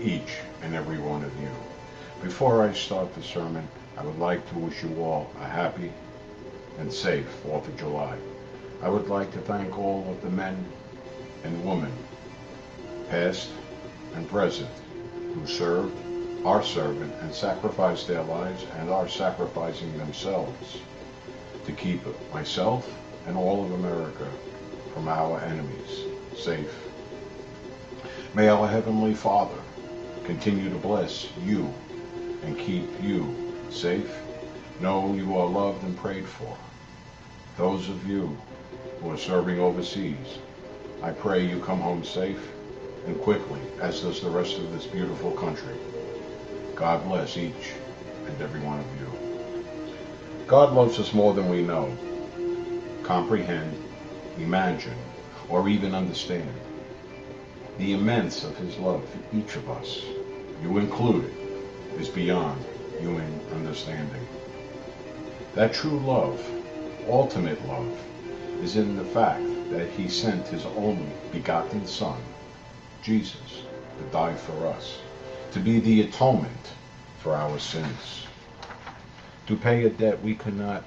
each and every one of you. Before I start the sermon, I would like to wish you all a happy and safe 4th of July. I would like to thank all of the men and women, past and present, who served, are serving, and sacrificed their lives and are sacrificing themselves to keep myself and all of America from our enemies safe. May our Heavenly Father continue to bless you and keep you safe. Know you are loved and prayed for. Those of you who are serving overseas, I pray you come home safe and quickly, as does the rest of this beautiful country. God bless each and every one of you. God loves us more than we know, comprehend, imagine, or even understand. The immense of his love for each of us, you included, is beyond human understanding. That true love, ultimate love, is in the fact that he sent his only begotten Son, Jesus, to die for us, to be the atonement for our sins, to pay a debt we could not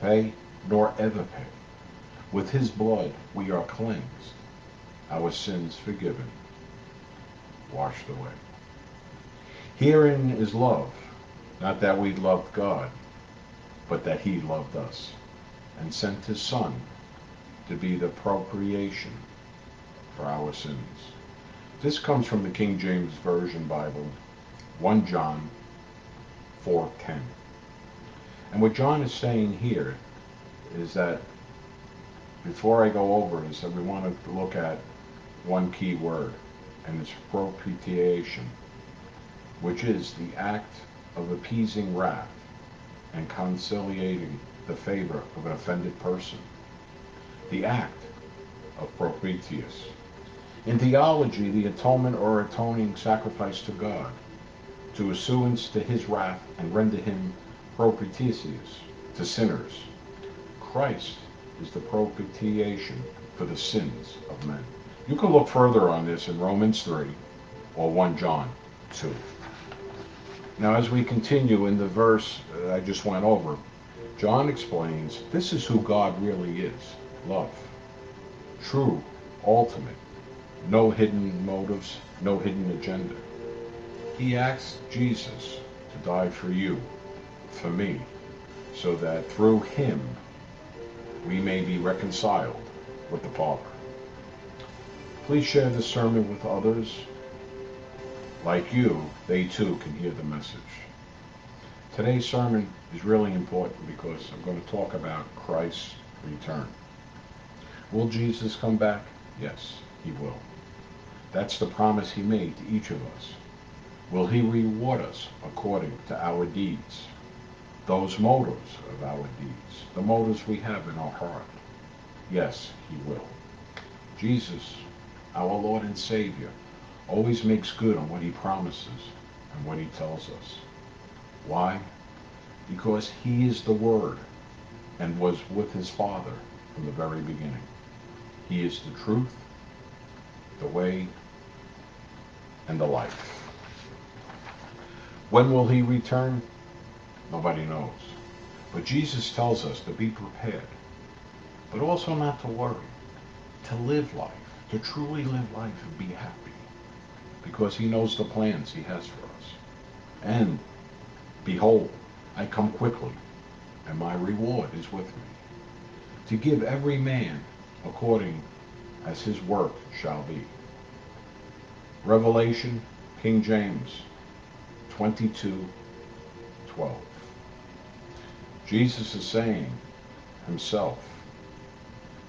pay nor ever pay. With his blood we are cleansed, our sins forgiven, washed away. Herein is love, not that we loved God, but that he loved us and sent his Son to be the propitiation for our sins. This comes from the King James Version Bible, 1 John 4.10. And what John is saying here is that before I go over is that we want to look at one key word, and it's propitiation, which is the act of appeasing wrath and conciliating the favor of an offended person. The act of propitius. In theology, the atonement or atoning sacrifice to God, to assuance to his wrath and render him propitious to sinners. Christ is the propitiation for the sins of men. You can look further on this in Romans 3 or 1 John 2. Now, as we continue in the verse I just went over, John explains this is who God really is love. True, ultimate, no hidden motives, no hidden agenda. He asked Jesus to die for you, for me, so that through him we may be reconciled with the Father. Please share this sermon with others. Like you, they too can hear the message. Today's sermon is really important because I'm going to talk about Christ's return. Will Jesus come back? Yes, he will. That's the promise he made to each of us. Will he reward us according to our deeds? Those motives of our deeds, the motives we have in our heart. Yes, he will. Jesus, our Lord and Savior, always makes good on what he promises and what he tells us. Why? Because he is the Word and was with his Father from the very beginning. He is the truth, the way, and the life. When will he return? Nobody knows. But Jesus tells us to be prepared, but also not to worry, to live life, to truly live life and be happy, because he knows the plans he has for us. And behold, I come quickly, and my reward is with me, to give every man according as his work shall be. Revelation, King James 22, 12. Jesus is saying himself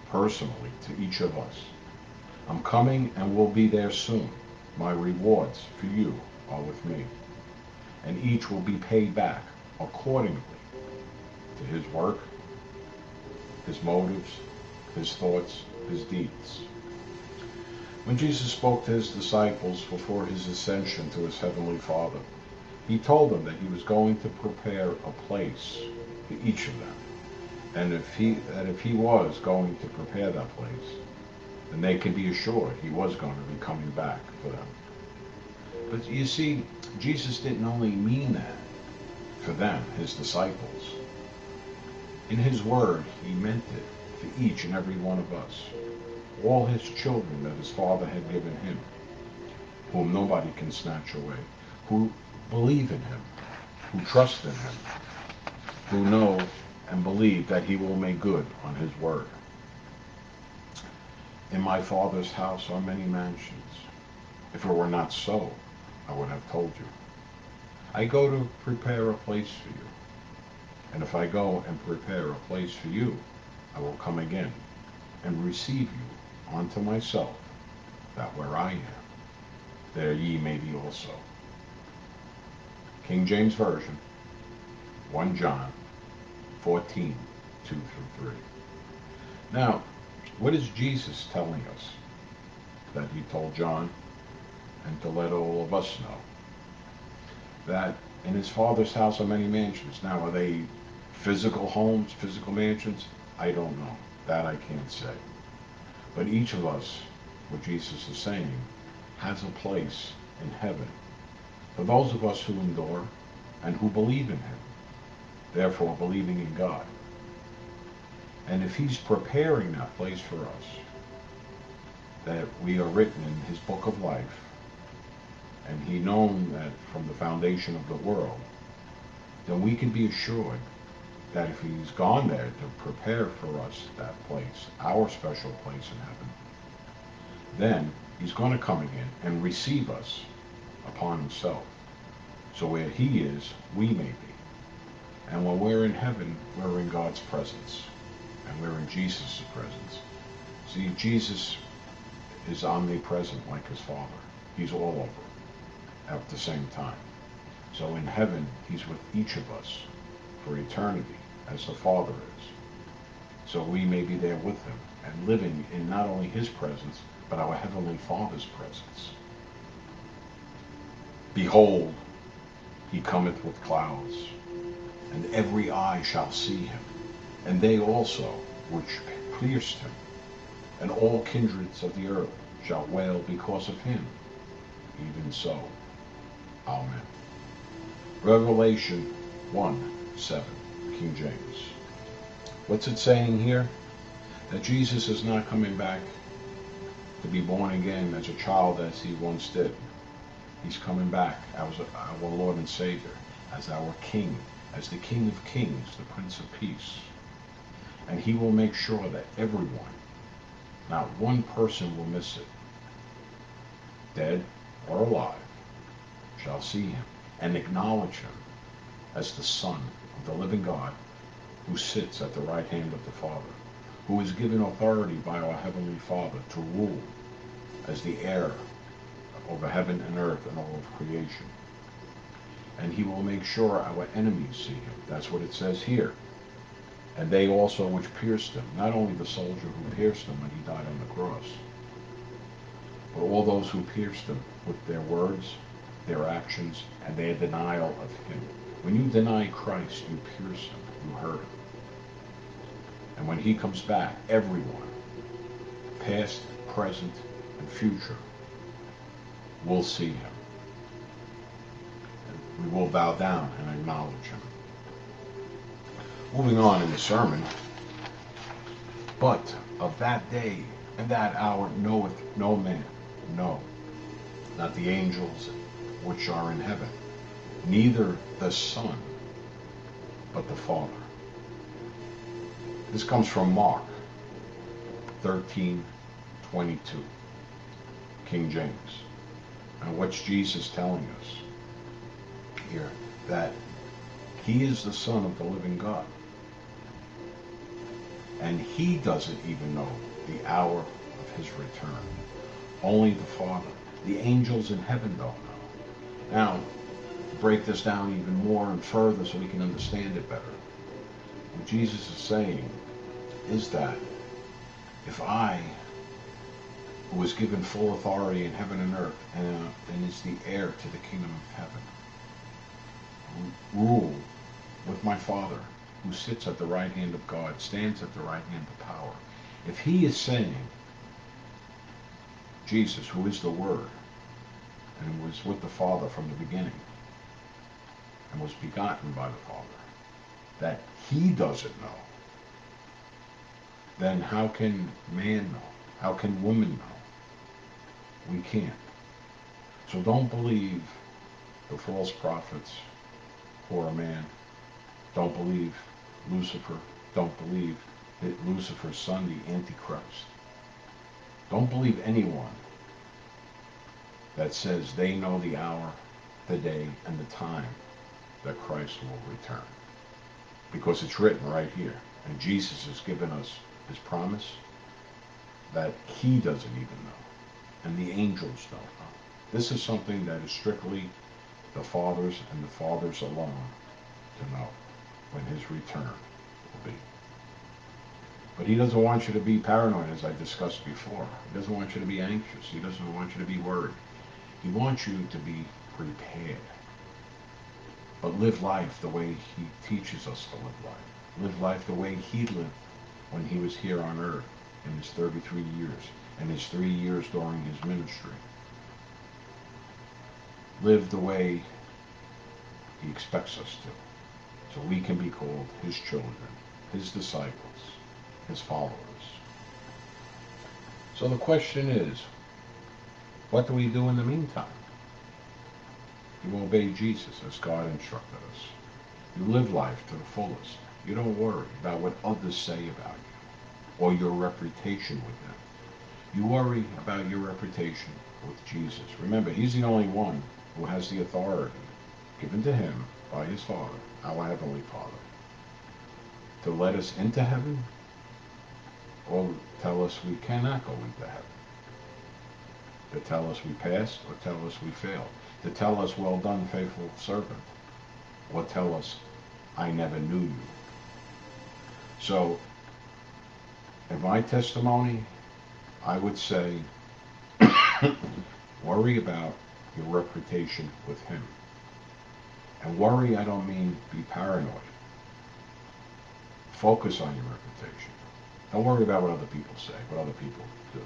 personally to each of us, I'm coming and will be there soon. My rewards for you are with me. And each will be paid back accordingly to his work, his motives, his thoughts, his deeds. When Jesus spoke to his disciples before his ascension to his heavenly Father, he told them that he was going to prepare a place for each of them. And if he that if he was going to prepare that place, then they can be assured he was going to be coming back for them. But you see, Jesus didn't only mean that for them, his disciples. In his word, he meant it for each and every one of us. All his children that his Father had given him, whom nobody can snatch away, who believe in him, who trust in him, who know and believe that he will make good on his word. In my Father's house are many mansions. If it were not so, I would have told you. I go to prepare a place for you. And if I go and prepare a place for you, I will come again and receive you unto myself, that where I am, there ye may be also. King James Version, 1 John 14, 2 through 3. Now, what is Jesus telling us that he told John and to let all of us know? That in his father's house are many mansions. Now, are they physical homes, physical mansions? I don't know. That I can't say. But each of us, what Jesus is saying, has a place in heaven for those of us who endure and who believe in him, therefore believing in God. And if he's preparing that place for us, that we are written in his book of life, and he known that from the foundation of the world, then we can be assured that if he's gone there to prepare for us that place, our special place in heaven, then he's going to come again and receive us upon himself. So where he is, we may be. And when we're in heaven, we're in God's presence. And we're in Jesus' presence. See, Jesus is omnipresent like his Father. He's all over at the same time. So in heaven, he's with each of us for eternity, as the Father is. So we may be there with him and living in not only his presence, but our Heavenly Father's presence. Behold, he cometh with clouds, and every eye shall see him, and they also which pierced him, and all kindreds of the earth shall wail because of him. Even so. Amen. Revelation 1 7, King James. What's it saying here? That Jesus is not coming back to be born again as a child as he once did. He's coming back as our Lord and Savior, as our King, as the King of Kings, the Prince of Peace. And he will make sure that everyone, not one person will miss it, dead or alive, shall see him and acknowledge him as the Son of the living God who sits at the right hand of the Father, who is given authority by our Heavenly Father to rule as the heir over heaven and earth and all of creation. And he will make sure our enemies see him. That's what it says here. And they also which pierced him, not only the soldier who pierced him when he died on the cross, but all those who pierced him with their words, their actions, and their denial of him. When you deny Christ, you pierce him, you hurt him. And when he comes back, everyone, past, present, and future, will see him. And we will bow down and acknowledge him. Moving on in the sermon, but of that day and that hour knoweth no man, no, not the angels which are in heaven, neither the Son, but the Father. This comes from Mark 13, 22, King James. And what's Jesus telling us here? That he is the Son of the living God. And he doesn't even know the hour of his return. Only the Father. The angels in heaven don't know. Now, break this down even more and further so we can understand it better. What Jesus is saying is that if I who was given full authority in heaven and earth, and, uh, and is the heir to the kingdom of heaven. Rule with my Father, who sits at the right hand of God, stands at the right hand of power. If he is saying, Jesus, who is the Word, and was with the Father from the beginning and was begotten by the Father, that he doesn't know, then how can man know? How can woman know? We can't. So don't believe the false prophets who are man. Don't believe Lucifer. Don't believe that Lucifer's son, the Antichrist. Don't believe anyone that says they know the hour, the day, and the time that Christ will return. Because it's written right here. And Jesus has given us his promise that he doesn't even know. And the angels don't know. This is something that is strictly the Father's and the Father's alone to know when his return will be. But he doesn't want you to be paranoid, as I discussed before. He doesn't want you to be anxious. He doesn't want you to be worried. He wants you to be prepared. But live life the way he teaches us to live life. Live life the way he lived when he was here on earth in his 33 years and his three years during his ministry. Live the way he expects us to so we can be called his children, his disciples, his followers. So the question is, what do we do in the meantime? You obey Jesus as God instructed us. You live life to the fullest. You don't worry about what others say about you or your reputation with them. You worry about your reputation with Jesus. Remember, he's the only one who has the authority given to him by his Father, our Heavenly Father, to let us into heaven or tell us we cannot go into heaven. To tell us we passed or tell us we failed. To tell us, well done, faithful servant. Or tell us, I never knew you. So, in my testimony, I would say, worry about your reputation with him. And worry, I don't mean be paranoid. Focus on your reputation. Don't worry about what other people say, what other people do.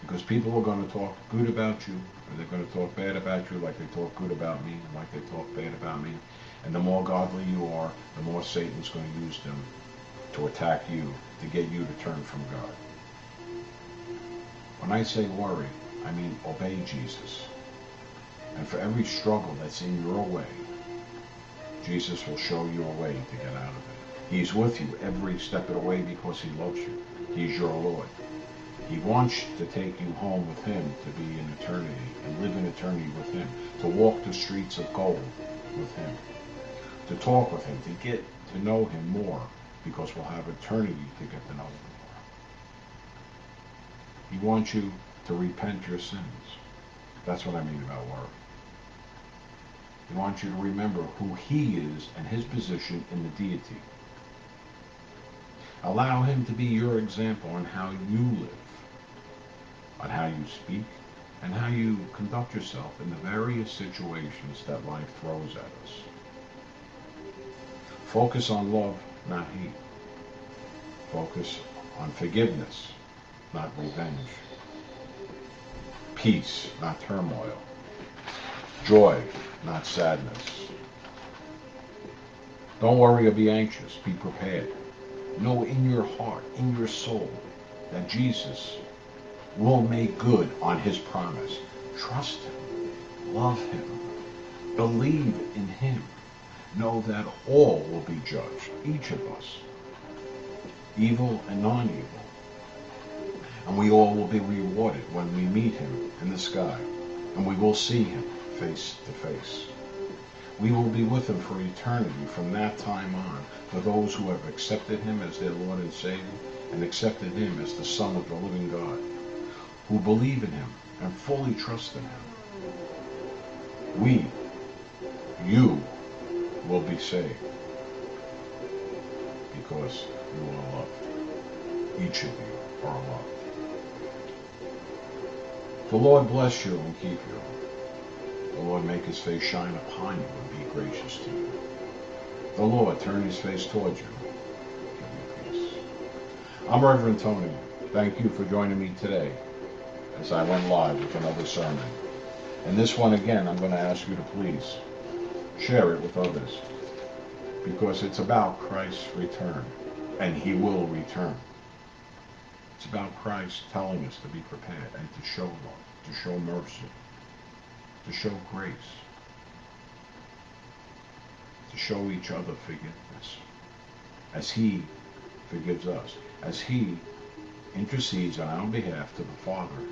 Because people are going to talk good about you, or they're going to talk bad about you like they talk good about me, like they talk bad about me. And the more godly you are, the more Satan's going to use them to attack you, to get you to turn from God. When I say worry, I mean obey Jesus. And for every struggle that's in your way, Jesus will show you a way to get out of it. He's with you every step of the way because he loves you. He's your Lord. He wants to take you home with him to be in eternity and live in eternity with him, to walk the streets of gold with him, to talk with him, to get to know him more because we'll have eternity to get to know him more. He wants you to repent your sins. That's what I mean about worry. He wants you to remember who he is and his position in the deity. Allow him to be your example on how you live, on how you speak, and how you conduct yourself in the various situations that life throws at us. Focus on love, not hate. Focus on forgiveness, not revenge. Peace, not turmoil. Joy, not sadness. Don't worry or be anxious. Be prepared. Know in your heart, in your soul, that Jesus will make good on his promise. Trust him. Love him. Believe in him. Know that all will be judged, each of us, evil and non-evil. And we all will be rewarded when we meet him in the sky, and we will see him face to face. We will be with him for eternity from that time on for those who have accepted him as their Lord and Savior and accepted him as the Son of the living God, who believe in him and fully trust in him. We, you, will be saved because you are loved. Each of you are loved. The Lord bless you and keep you. The Lord make his face shine upon you and be gracious to you. The Lord turn his face towards you. Give you peace. I'm Reverend Tony. Thank you for joining me today as I went live with another sermon. And this one, again, I'm going to ask you to please share it with others because it's about Christ's return, and he will return. It's about Christ telling us to be prepared and to show love, to show mercy, to show grace, to show each other forgiveness as he forgives us, as he intercedes on our behalf to the Father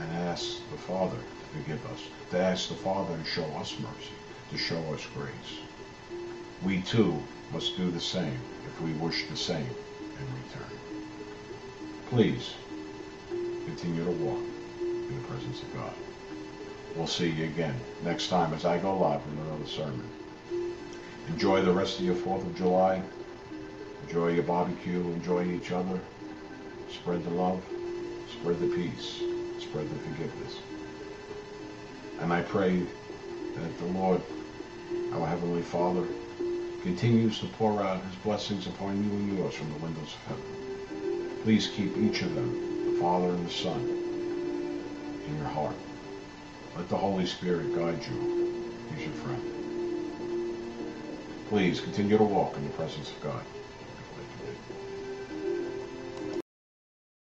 and asks the Father to forgive us, to ask the Father to show us mercy, to show us grace. We too must do the same if we wish the same in return. Please continue to walk in the presence of God. We'll see you again next time as I go live with another sermon. Enjoy the rest of your 4th of July. Enjoy your barbecue. Enjoy each other. Spread the love. Spread the peace. Spread the forgiveness. And I pray that the Lord, our Heavenly Father, continues to pour out his blessings upon you and yours from the windows of heaven. Please keep each of them, the Father and the Son, in your heart. Let the Holy Spirit guide you. He's your friend. Please continue to walk in the presence of God.